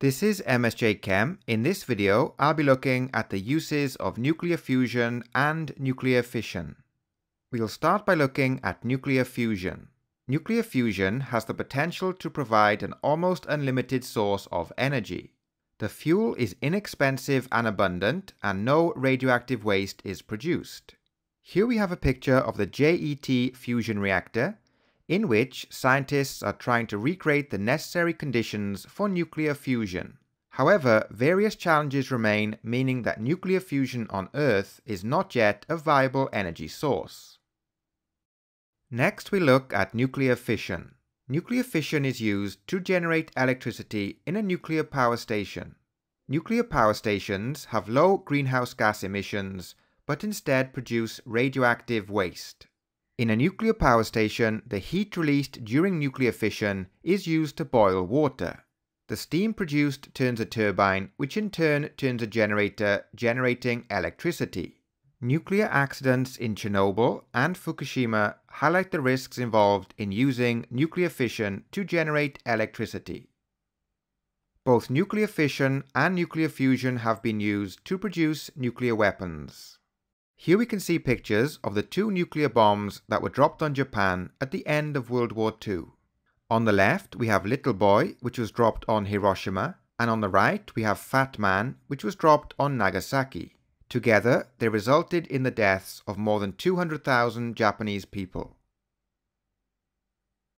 This is MSJ Chem. In this video, I'll be looking at the uses of nuclear fusion and nuclear fission. We'll start by looking at nuclear fusion. Nuclear fusion has the potential to provide an almost unlimited source of energy. The fuel is inexpensive and abundant, and no radioactive waste is produced. Here we have a picture of the JET fusion reactor, in which scientists are trying to recreate the necessary conditions for nuclear fusion. However, various challenges remain, meaning that nuclear fusion on Earth is not yet a viable energy source. Next, we look at nuclear fission. Nuclear fission is used to generate electricity in a nuclear power station. Nuclear power stations have low greenhouse gas emissions, but instead produce radioactive waste. In a nuclear power station, the heat released during nuclear fission is used to boil water. The steam produced turns a turbine, which in turn turns a generator, generating electricity. Nuclear accidents in Chernobyl and Fukushima highlight the risks involved in using nuclear fission to generate electricity. Both nuclear fission and nuclear fusion have been used to produce nuclear weapons. Here we can see pictures of the two nuclear bombs that were dropped on Japan at the end of World War II. On the left, we have Little Boy, which was dropped on Hiroshima, and on the right, we have Fat Man, which was dropped on Nagasaki. Together, they resulted in the deaths of more than 200,000 Japanese people.